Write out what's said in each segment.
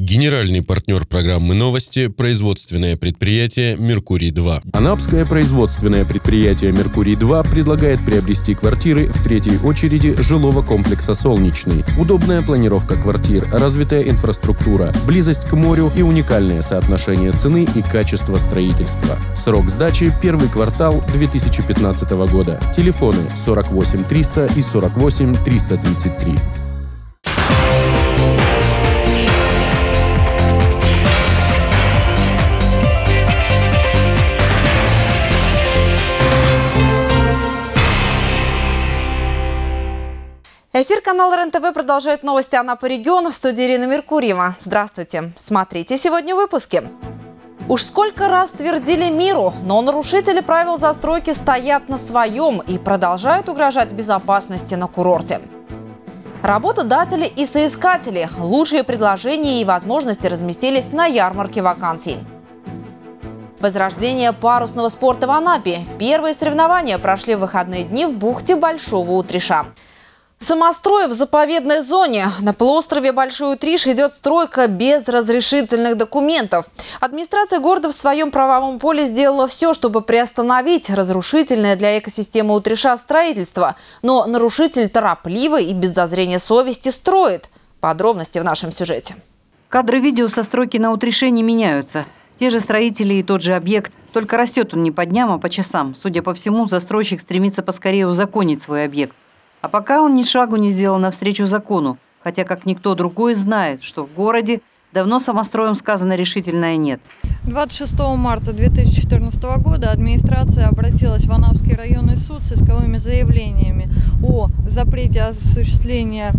Генеральный партнер программы «Новости» – производственное предприятие «Меркурий-2». Анапское производственное предприятие «Меркурий-2» предлагает приобрести квартиры в третьей очереди жилого комплекса «Солнечный». Удобная планировка квартир, развитая инфраструктура, близость к морю и уникальное соотношение цены и качества строительства. Срок сдачи – первый квартал 2015 года. Телефоны 48 300 и 48 333. Эфир канала РЕН-ТВ продолжает новости Анапа региона в студии Ирина Меркурьева. Здравствуйте. Смотрите сегодня в выпуске. Уж сколько раз твердили миру, но нарушители правил застройки стоят на своем и продолжают угрожать безопасности на курорте. Работодатели и соискатели. Лучшие предложения и возможности разместились на ярмарке вакансий. Возрождение парусного спорта в Анапе. Первые соревнования прошли в выходные дни в бухте Большого Утриша. Самострой в заповедной зоне. На полуострове Большой Утриш идет стройка без разрешительных документов. Администрация города в своем правовом поле сделала все, чтобы приостановить разрушительное для экосистемы Утриша строительство. Но нарушитель торопливо и без зазрения совести строит. Подробности в нашем сюжете. Кадры видео со стройки на Утрише не меняются. Те же строители и тот же объект. Только растет он не по дням, а по часам. Судя по всему, застройщик стремится поскорее узаконить свой объект. А пока он ни шагу не сделал навстречу закону, хотя как никто другой знает, что в городе давно самостроем сказано решительное «нет». 26 марта 2014 года администрация обратилась в Анапский районный суд с исковыми заявлениями о запрете осуществления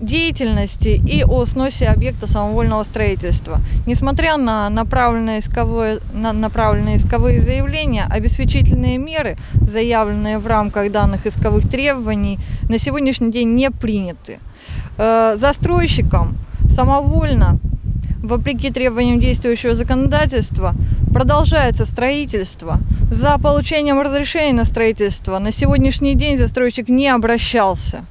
деятельности и о сносе объекта самовольного строительства. Несмотря на направленные исковые, на направленные исковые заявления, обеспечительные меры, заявленные в рамках данных исковых требований, на сегодняшний день не приняты. Э, застройщикам самовольно вопреки требованиям действующего законодательства, продолжается строительство. За получением разрешения на строительство на сегодняшний день застройщик не обращался.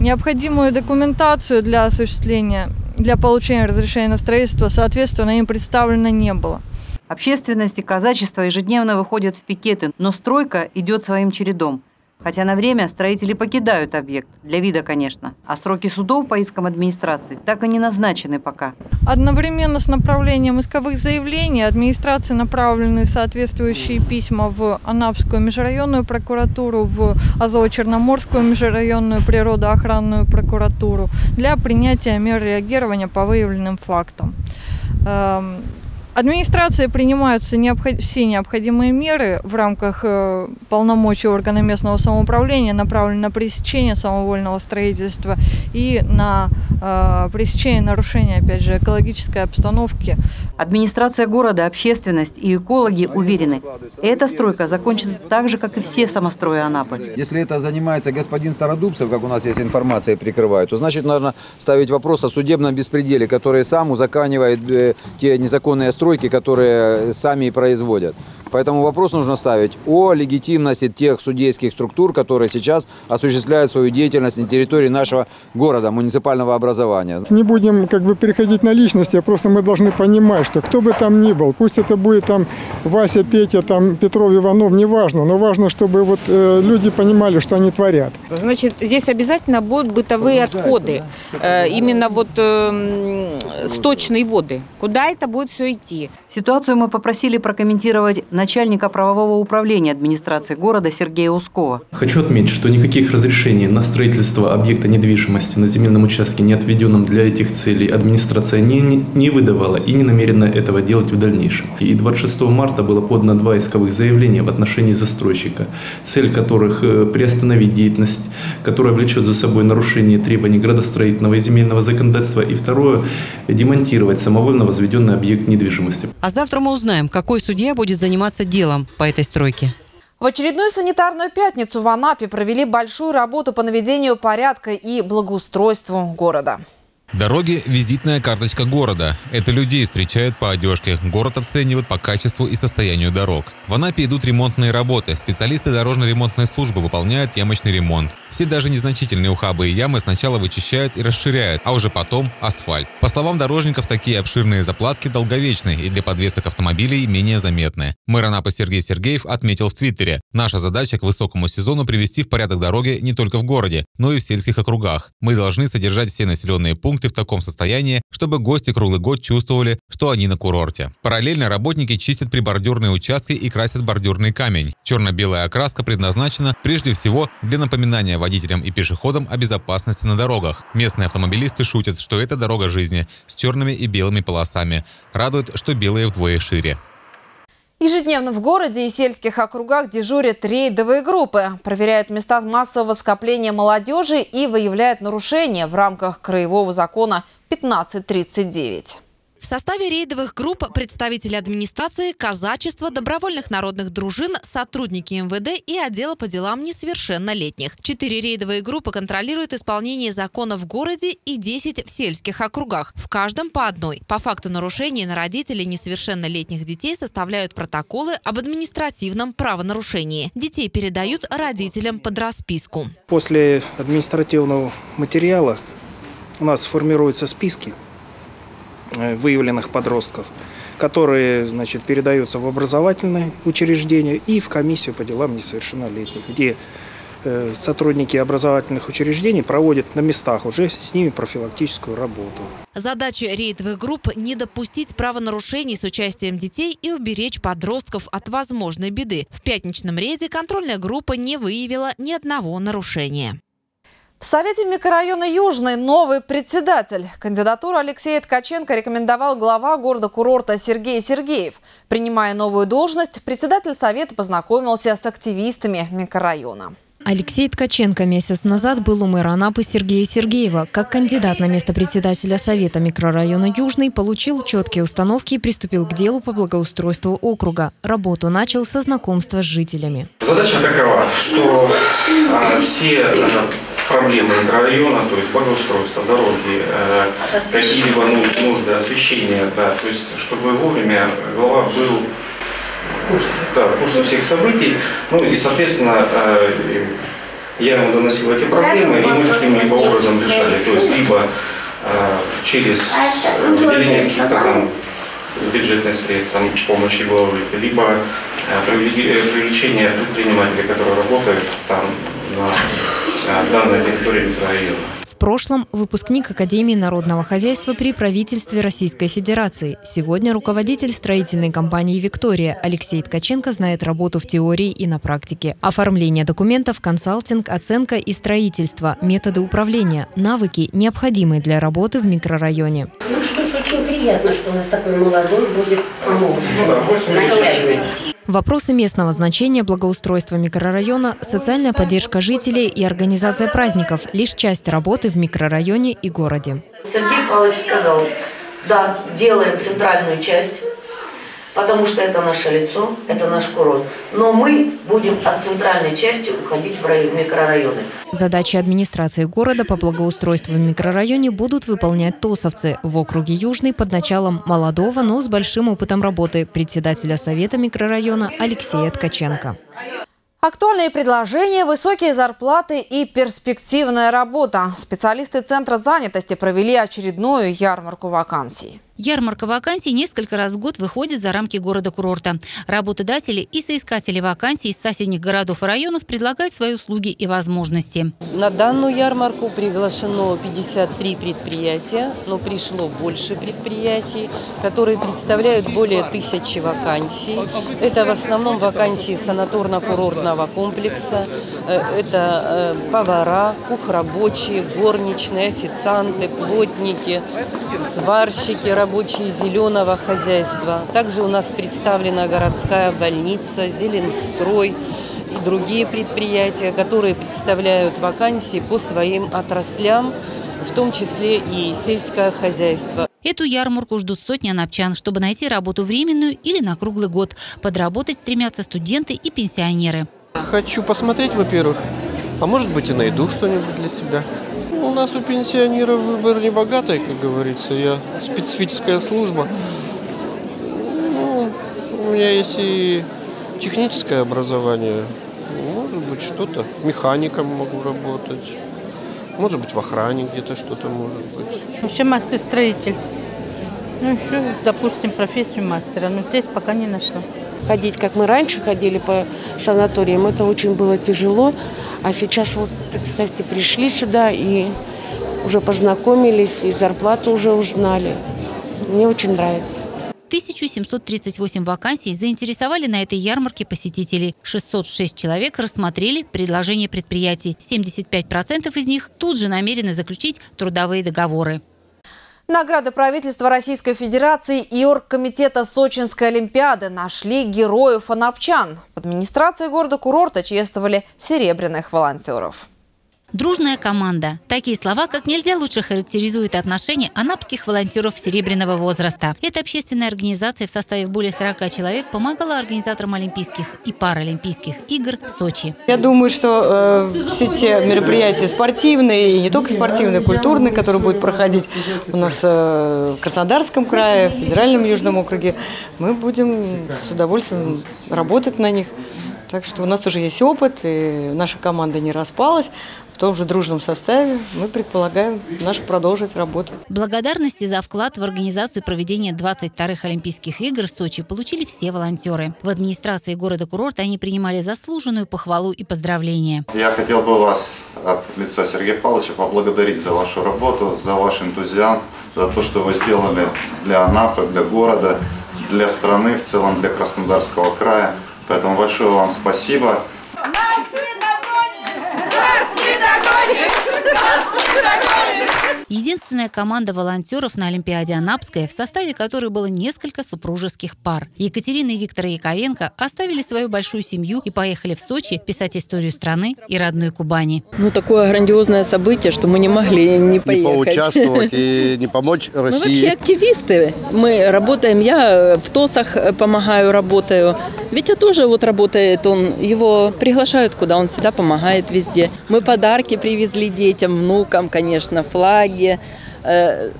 Необходимую документацию для осуществления, для получения разрешения на строительство, соответственно, им представлено не было. Общественность и казачество ежедневно выходят в пикеты, но стройка идет своим чередом. Хотя на время строители покидают объект, для вида, конечно, а сроки судов по искам администрации так и не назначены пока. Одновременно с направлением исковых заявлений администрации направлены соответствующие письма в Анапскую межрайонную прокуратуру, в Азово-Черноморскую межрайонную природоохранную прокуратуру для принятия мер реагирования по выявленным фактам. Администрация принимаются необход... все необходимые меры в рамках э, полномочий органа местного самоуправления, направленные на пресечение самовольного строительства и на э, пресечение нарушения, опять же, экологической обстановки. Администрация города, общественность и экологи уверены, эта стройка закончится так же, как и все самострои Анапы. Если это занимается господин Стародубцев, как у нас есть информация, прикрывает, то значит нужно ставить вопрос о судебном беспределе, который сам узаканивает э, те незаконные стройки, стройки, которые сами производят. Поэтому вопрос нужно ставить о легитимности тех судейских структур, которые сейчас осуществляют свою деятельность на территории нашего города, муниципального образования. Не будем как бы переходить на личности, а просто мы должны понимать, что кто бы там ни был, пусть это будет там Вася, Петя, там Петров, Иванов, неважно, но важно, чтобы вот э, люди понимали, что они творят. Значит, здесь обязательно будут бытовые отходы, э, именно вот э, сточные воды. Куда это будет все идти? Ситуацию мы попросили прокомментировать начальника правового управления администрации города Сергея Ускова. Хочу отметить, что никаких разрешений на строительство объекта недвижимости на земельном участке, не отведенном для этих целей, администрация не, не, не выдавала и не намерена этого делать в дальнейшем. И 26 марта было подано два исковых заявления в отношении застройщика, цель которых э, приостановить деятельность, которая влечет за собой нарушение требований градостроительного и земельного законодательства, и второе – демонтировать самовольно возведенный объект недвижимости. А завтра мы узнаем, какой судья будет заниматься заниматься делом по этой стройке. В очередную санитарную пятницу в Анапе провели большую работу по наведению порядка и благоустройству города. Дороги – визитная карточка города. Это людей встречают по одежке. Город оценивают по качеству и состоянию дорог. В Анапе идут ремонтные работы. Специалисты дорожно-ремонтной службы выполняют ямочный ремонт. Все даже незначительные ухабы и ямы сначала вычищают и расширяют, а уже потом – асфальт. По словам дорожников, такие обширные заплатки долговечны и для подвесок автомобилей менее заметны. Мэр Анапы Сергей Сергеев отметил в Твиттере, наша задача к высокому сезону привести в порядок дороги не только в городе, но и в сельских округах. Мы должны содержать все населенные пункты пункты в таком состоянии, чтобы гости круглый год чувствовали, что они на курорте. Параллельно работники чистят прибордюрные участки и красят бордюрный камень. Черно-белая окраска предназначена прежде всего для напоминания водителям и пешеходам о безопасности на дорогах. Местные автомобилисты шутят, что это дорога жизни с черными и белыми полосами. Радует, что белые вдвое шире. Ежедневно в городе и сельских округах дежурят рейдовые группы, проверяют места массового скопления молодежи и выявляют нарушения в рамках Краевого закона 1539. В составе рейдовых групп представители администрации, казачества, добровольных народных дружин, сотрудники МВД и отдела по делам несовершеннолетних. Четыре рейдовые группы контролируют исполнение закона в городе и 10 в сельских округах. В каждом по одной. По факту нарушений на родителей несовершеннолетних детей составляют протоколы об административном правонарушении. Детей передают родителям под расписку. После административного материала у нас формируются списки выявленных подростков, которые значит, передаются в образовательные учреждения и в комиссию по делам несовершеннолетних, где э, сотрудники образовательных учреждений проводят на местах уже с ними профилактическую работу. Задача рейдовых групп – не допустить правонарушений с участием детей и уберечь подростков от возможной беды. В пятничном рейде контрольная группа не выявила ни одного нарушения. В Совете микрорайона Южный новый председатель. Кандидатуру Алексея Ткаченко рекомендовал глава города-курорта Сергей Сергеев. Принимая новую должность, председатель Совета познакомился с активистами микрорайона. Алексей Ткаченко месяц назад был у мэра Анапы Сергея Сергеева. Как кандидат на место председателя Совета микрорайона Южный получил четкие установки и приступил к делу по благоустройству округа. Работу начал со знакомства с жителями. Задача такова, что а, все а, проблемы микрорайона, то есть благоустройство, дороги, э, какие-либо нужды, освещения, да, то есть чтобы вовремя глава был да, в курсе всех событий, ну и, соответственно, э, я ему доносил эти проблемы, и мы каким-либо образом решали, то есть либо э, через выделение каких-то там бюджетных средств, там, помощи главы, либо привлечение предпринимателей, которые работают там на данной территории микрорайона. В прошлом выпускник Академии народного хозяйства при правительстве Российской Федерации. Сегодня руководитель строительной компании «Виктория» Алексей Ткаченко знает работу в теории и на практике. Оформление документов, консалтинг, оценка и строительство, методы управления, навыки, необходимые для работы в микрорайоне. Ну что ж, очень приятно, что у нас такой молодой будет помощник, ну, да. Вопросы местного значения благоустройства микрорайона, социальная поддержка жителей и организация праздников – лишь часть работы в микрорайоне и городе. Сергей Павлович сказал, да, делаем центральную часть, потому что это наше лицо, это наш курорт. Но мы будем от центральной части уходить в микрорайоны. Задачи администрации города по благоустройству в микрорайоне будут выполнять ТОСовцы в округе Южный под началом молодого, но с большим опытом работы председателя Совета микрорайона Алексея Ткаченко. Актуальные предложения, высокие зарплаты и перспективная работа. Специалисты Центра занятости провели очередную ярмарку вакансий. Ярмарка вакансий несколько раз в год выходит за рамки города-курорта. Работодатели и соискатели вакансий из соседних городов и районов предлагают свои услуги и возможности. На данную ярмарку приглашено 53 предприятия, но пришло больше предприятий, которые представляют более тысячи вакансий. Это в основном вакансии санаторно-курортного комплекса, э, это э, повара, кухрабочие, горничные, официанты, плотники, сварщики, рабочие зеленого хозяйства. Также у нас представлена городская больница, Зеленстрой и другие предприятия, которые представляют вакансии по своим отраслям, в том числе и сельское хозяйство. Эту ярмарку ждут сотни анапчан, чтобы найти работу временную или на круглый год. Подработать стремятся студенты и пенсионеры. Хочу посмотреть, во-первых, а может быть и найду что-нибудь для себя. У нас у пенсионеров выбор не богатый, как говорится. Я специфическая служба. Ну, у меня есть и техническое образование. Может быть, что-то. Механиком могу работать. Может быть, в охране где-то что-то может быть. Вообще мастер-строитель. Ну, еще, допустим, профессию мастера. Но здесь пока не нашла. Ходить, как мы раньше ходили по санаториям, это очень было тяжело. А сейчас вот, представьте, пришли сюда и уже познакомились, и зарплату уже узнали. Мне очень нравится. 1738 вакансий заинтересовали на этой ярмарке посетителей. 606 человек рассмотрели предложения предприятий. 75% из них тут же намерены заключить трудовые договоры. Награды правительства Российской Федерации и Оргкомитета Сочинской Олимпиады нашли героев анапчан. В администрации города-курорта чествовали серебряных волонтеров. Дружная команда. Такие слова как нельзя лучше характеризуют отношения анапских волонтеров серебряного возраста. Эта общественная организация в составе более 40 человек помогала организаторам Олимпийских и Паралимпийских игр в Сочи. Я думаю, что э, все те мероприятия спортивные, и не только спортивные, культурные, которые будут проходить у нас э, в Краснодарском крае, в Федеральном Южном округе, мы будем с удовольствием работать на них. Так что у нас уже есть опыт, и наша команда не распалась. В том же дружном составе мы предполагаем нашу продолжить работу. Благодарности за вклад в организацию проведения 22-х Олимпийских игр в Сочи получили все волонтеры. В администрации города-курорта они принимали заслуженную похвалу и поздравления. Я хотел бы вас от лица Сергея Павловича поблагодарить за вашу работу, за ваш энтузиазм, за то, что вы сделали для Анапы, для города, для страны в целом, для Краснодарского края. Поэтому большое вам спасибо. Единственная команда волонтеров на Олимпиаде Анапская, в составе которой было несколько супружеских пар. Екатерина и Виктор Яковенко оставили свою большую семью и поехали в Сочи писать историю страны и родной Кубани. Ну, такое грандиозное событие, что мы не могли не поехать. Не поучаствовать и не помочь России. Мы вообще активисты. Мы работаем, я в ТОСах помогаю, работаю. Витя тоже вот работает, он его приглашают куда, он всегда помогает везде. Мы подарки привезли детям, внукам, конечно, флаги, э,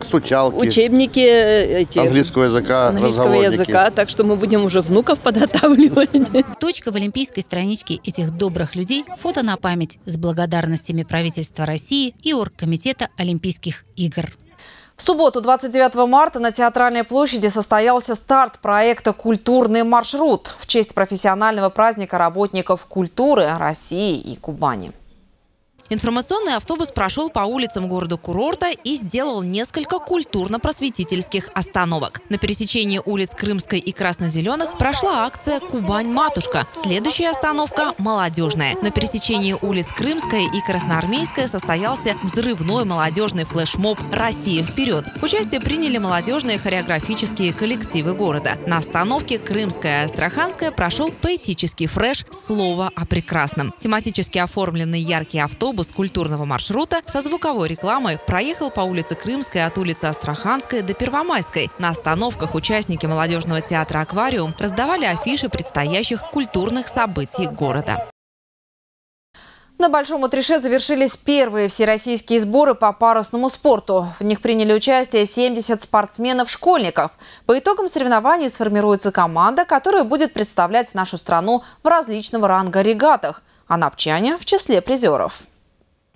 стучалки, учебники эти, английского языка, английского языка, так что мы будем уже внуков подготавливать. Точка в олимпийской страничке этих добрых людей – фото на память с благодарностями правительства России и Оргкомитета Олимпийских игр. В субботу, 29 марта, на Театральной площади состоялся старт проекта «Культурный маршрут» в честь профессионального праздника работников культуры России и Кубани. Информационный автобус прошел по улицам города-курорта и сделал несколько культурно-просветительских остановок. На пересечении улиц Крымской и Красно-Зеленых прошла акция «Кубань-матушка». Следующая остановка – «Молодежная». На пересечении улиц Крымская и Красноармейская состоялся взрывной молодежный флешмоб «Россия вперед». Участие приняли молодежные хореографические коллективы города. На остановке Крымская и Астраханская прошел поэтический фреш «Слово о прекрасном». Тематически оформленный яркий автобус автобус культурного маршрута со звуковой рекламой проехал по улице Крымской от улицы Астраханской до Первомайской. На остановках участники молодежного театра «Аквариум» раздавали афиши предстоящих культурных событий города. На Большом Утрише завершились первые всероссийские сборы по парусному спорту. В них приняли участие 70 спортсменов-школьников. По итогам соревнований сформируется команда, которая будет представлять нашу страну в различного ранга регатах. А напчане в числе призеров.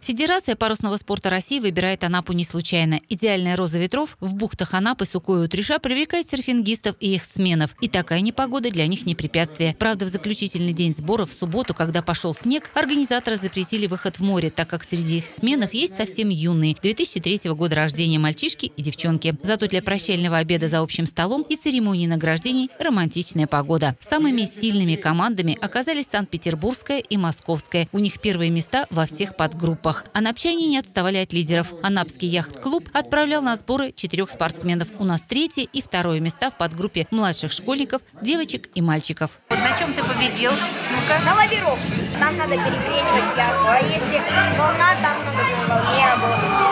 Федерация парусного спорта России выбирает Анапу не случайно. Идеальная роза ветров в бухтах Анапы, Сукой и Утриша привлекает серфингистов и их сменов. И такая непогода для них не препятствие. Правда, в заключительный день сборов, в субботу, когда пошел снег, организаторы запретили выход в море, так как среди их сменов есть совсем юные, 2003 года рождения мальчишки и девчонки. Зато для прощального обеда за общим столом и церемонии награждений романтичная погода. Самыми сильными командами оказались Санкт-Петербургская и Московская. У них первые места во всех подгруппах группах. Анапчане не отставали от лидеров. Анапский яхт-клуб отправлял на сборы четырех спортсменов. У нас третье и второе места в подгруппе младших школьников, девочек и мальчиков. Вот на чем ты победил? Ну-ка. На лавировке. Там надо перекренивать яхту. А если волна, там надо на волне работать.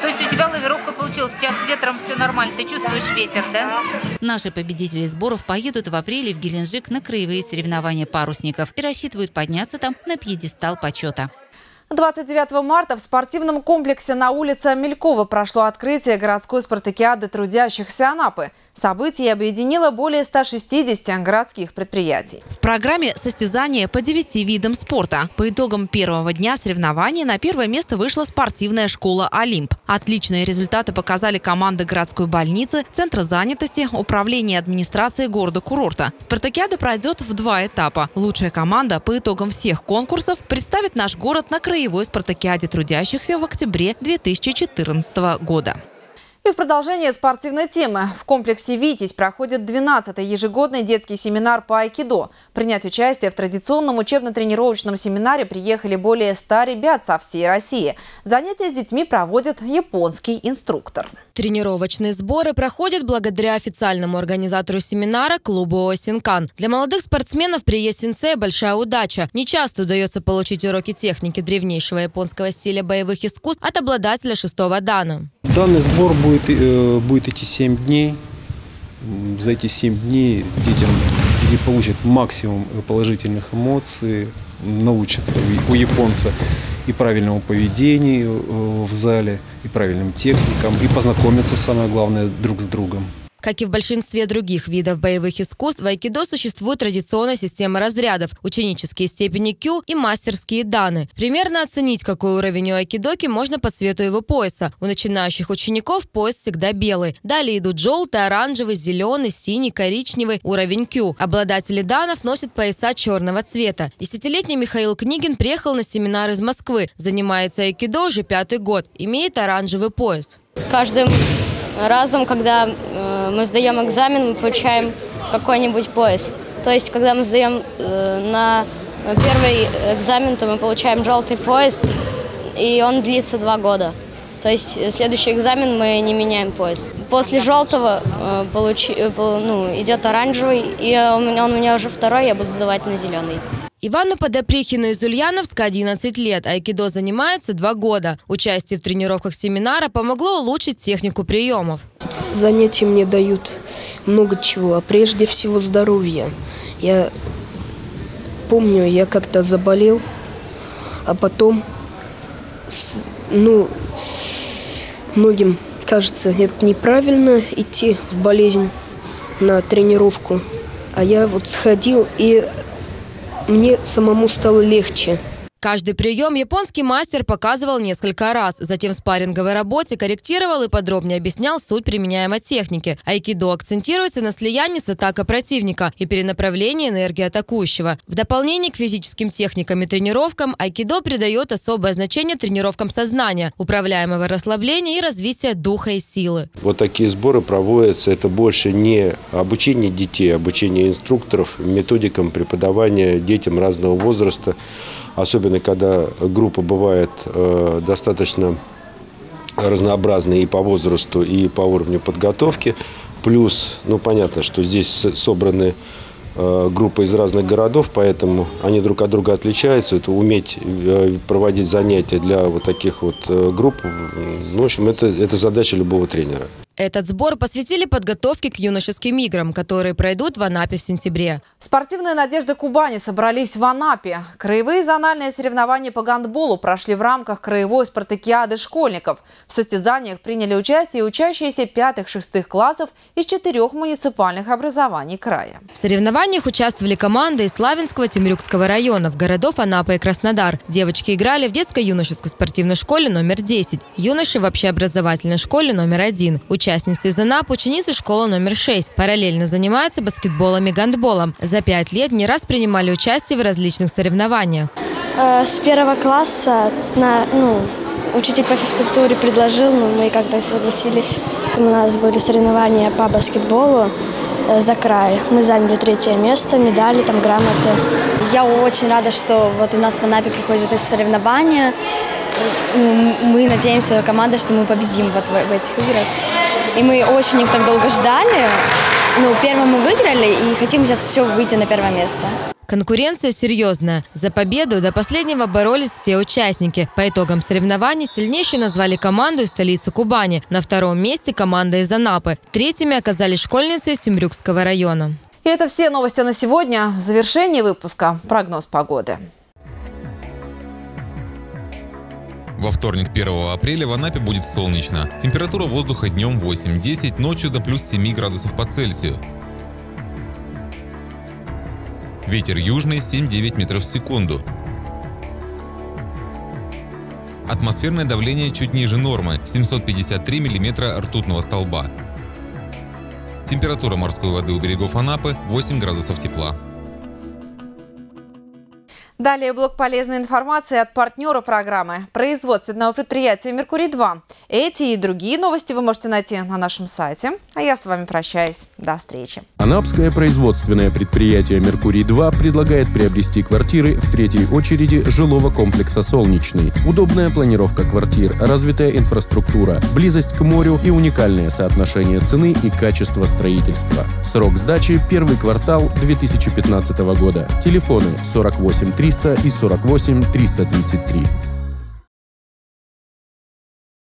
То есть у тебя лавировка получилась. Сейчас с ветром все нормально. Ты чувствуешь ветер, да? Наши победители сборов поедут в апреле в Геленджик на краевые соревнования парусников и рассчитывают подняться там на пьедестал почета. 29 марта в спортивном комплексе на улице Мелькова прошло открытие городской спартакиады трудящихся Анапы. Событие объединило более 160 городских предприятий. В программе состязания по девяти видам спорта. По итогам первого дня соревнований на первое место вышла спортивная школа «Олимп». Отличные результаты показали команды городской больницы, Центра занятости, Управления администрации города-курорта. Спартакиада пройдет в два этапа. Лучшая команда по итогам всех конкурсов представит наш город на краевой спартакиаде трудящихся в октябре 2014 года. И в продолжение спортивной темы. В комплексе «Витязь» проходит 12-й ежегодный детский семинар по айкидо. Принять участие в традиционном учебно-тренировочном семинаре приехали более 100 ребят со всей России. Занятия с детьми проводит японский инструктор. Тренировочные сборы проходят благодаря официальному организатору семинара клубу «Осинкан». Для молодых спортсменов приезд сенсея – большая удача. Не часто удается получить уроки техники древнейшего японского стиля боевых искусств от обладателя шестого дана. Данный сбор будет, э, будет идти 7 дней. За эти 7 дней детям, дети получат максимум положительных эмоций, научатся у японца и правильному поведению э, в зале, и правильным техникам, и познакомиться, самое главное, друг с другом. Как и в большинстве других видов боевых искусств, в айкидо существует традиционная система разрядов, ученические степени Q и мастерские даны. Примерно оценить, какой уровень у айкидоки, можно по цвету его пояса. У начинающих учеников пояс всегда белый. Далее идут желтый, оранжевый, зеленый, синий, коричневый, уровень Q. Обладатели данов носят пояса черного цвета. Десятилетний Михаил Книгин приехал на семинар из Москвы. Занимается айкидо уже пятый год. Имеет оранжевый пояс. Каждым разом, когда мы сдаем экзамен, мы получаем какой-нибудь пояс. То есть, когда мы сдаем э, на первый экзамен, то мы получаем желтый пояс, и он длится два года. То есть э, следующий экзамен мы не меняем пояс. После желтого э, получи, э, ну, идет оранжевый, и он, он у меня уже второй, я буду сдавать на зеленый. Ивану Подоприхину из Ульяновска 11 лет. Айкидо занимается два года. Участие в тренировках семинара помогло улучшить технику приемов. Занятия мне дают много чего, а прежде всего здоровье. Я помню, я как-то заболел, а потом, ну, многим кажется, это неправильно идти в болезнь на тренировку. А я вот сходил и мне самому стало легче. Каждый прием японский мастер показывал несколько раз. Затем в спарринговой работе корректировал и подробнее объяснял суть применяемой техники. Айкидо акцентируется на слиянии с атакой противника и перенаправлении энергии атакующего. В дополнение к физическим техникам и тренировкам, айкидо придает особое значение тренировкам сознания, управляемого расслабления и развития духа и силы. Вот такие сборы проводятся. Это больше не обучение детей, а обучение инструкторов, методикам преподавания детям разного возраста особенно когда группа бывает э, достаточно разнообразной и по возрасту, и по уровню подготовки. Плюс, ну понятно, что здесь собраны э, группы из разных городов, поэтому они друг от друга отличаются. Это уметь э, проводить занятия для вот таких вот групп, в общем, это, это задача любого тренера. Этот сбор посвятили подготовке к юношеским играм, которые пройдут в Анапе в сентябре. Спортивные надежды Кубани собрались в Анапе. Краевые зональные соревнования по гандболу прошли в рамках краевой спартакиады школьников. В состязаниях приняли участие учащиеся пятых-шестых классов из четырех муниципальных образований края. В соревнованиях участвовали команды из Славянского, Темрюкского районов, городов Анапа и Краснодар. Девочки играли в детско-юношеской спортивной школе номер 10, юноши в общеобразовательной школе номер 1. Участницы из АНАП – ученицы школы номер 6. Параллельно занимаются баскетболом и гандболом. За пять лет не раз принимали участие в различных соревнованиях. Э, с первого класса на, ну, учитель по физкультуре предложил, но мы как-то согласились. У нас были соревнования по баскетболу э, за край. Мы заняли третье место, медали, там грамоты. Я очень рада, что вот у нас в Анапе приходят эти соревнования. Мы надеемся, команда, что мы победим вот в, в этих играх. И мы очень их так долго ждали. Ну, первым мы выиграли и хотим сейчас еще выйти на первое место. Конкуренция серьезная. За победу до последнего боролись все участники. По итогам соревнований сильнейшие назвали команду из столицы Кубани. На втором месте команда из Анапы. Третьими оказались школьницы из Темрюкского района. И это все новости на сегодня. В завершении выпуска прогноз погоды. Во вторник, 1 апреля, в Анапе будет солнечно. Температура воздуха днем 8-10, ночью до плюс 7 градусов по Цельсию. Ветер южный 7-9 метров в секунду. Атмосферное давление чуть ниже нормы – 753 миллиметра ртутного столба. Температура морской воды у берегов Анапы – 8 градусов тепла. Далее блок полезной информации от партнера программы – производственного предприятия «Меркурий-2». Эти и другие новости вы можете найти на нашем сайте. А я с вами прощаюсь. До встречи. Анапское производственное предприятие «Меркурий-2» предлагает приобрести квартиры в третьей очереди жилого комплекса «Солнечный». Удобная планировка квартир, развитая инфраструктура, близость к морю и уникальное соотношение цены и качества строительства. Срок сдачи – первый квартал 2015 года. Телефоны 48 300 и 48 333.